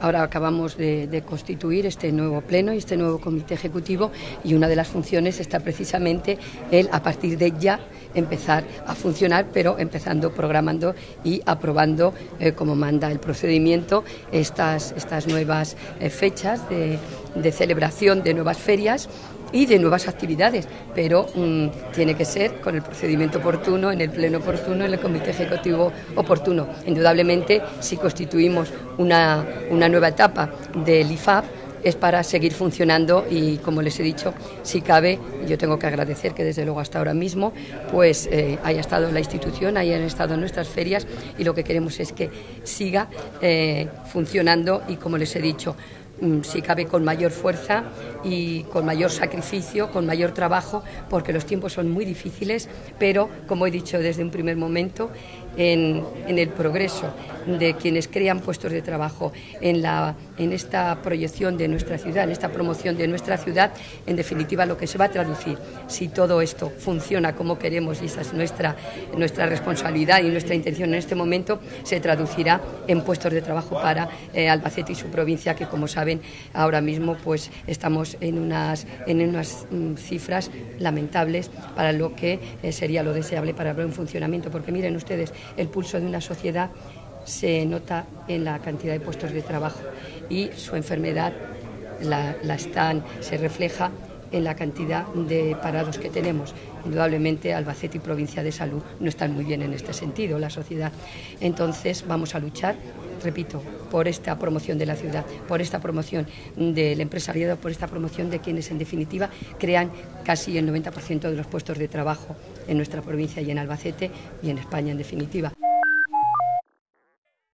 Ahora acabamos de, constituir este nuevo pleno y este nuevo comité ejecutivo y una de las funciones está precisamente el, a partir de ya, empezar a funcionar, pero empezando programando y aprobando, eh, como manda el procedimiento, estas, estas nuevas eh, fechas de, de celebración de nuevas ferias y de nuevas actividades, pero mm, tiene que ser con el procedimiento oportuno, en el pleno oportuno, en el comité ejecutivo oportuno. Indudablemente, si constituimos una, una nueva etapa del IFAP, es para seguir funcionando y como les he dicho, si cabe, yo tengo que agradecer que desde luego hasta ahora mismo pues eh, haya estado la institución, hayan estado nuestras ferias y lo que queremos es que siga eh, funcionando y como les he dicho, si cabe, con mayor fuerza y con mayor sacrificio, con mayor trabajo, porque los tiempos son muy difíciles, pero, como he dicho desde un primer momento, en, el progreso de quienes crean puestos de trabajo, en, la, en esta proyección de nuestra ciudad, en esta promoción de nuestra ciudad, en definitiva lo que se va a traducir, si todo esto funciona como queremos y esa es nuestra, nuestra responsabilidad y nuestra intención en este momento, se traducirá en puestos de trabajo para eh, Albacete y su provincia, que como saben ahora mismo pues estamos en unas, en unas mm, cifras lamentables para lo que eh, sería lo deseable para buen funcionamiento, porque miren ustedes, el pulso de una sociedad se nota en la cantidad de puestos de trabajo y su enfermedad la, están, se refleja en la cantidad de parados que tenemos. Indudablemente Albacete y Provincia de Salud no están muy bien en este sentido, la sociedad. Entonces vamos a luchar, repito, por esta promoción de la ciudad, por esta promoción del empresariado, por esta promoción de quienes en definitiva crean casi el 90% de los puestos de trabajo en nuestra provincia y en Albacete y en España en definitiva.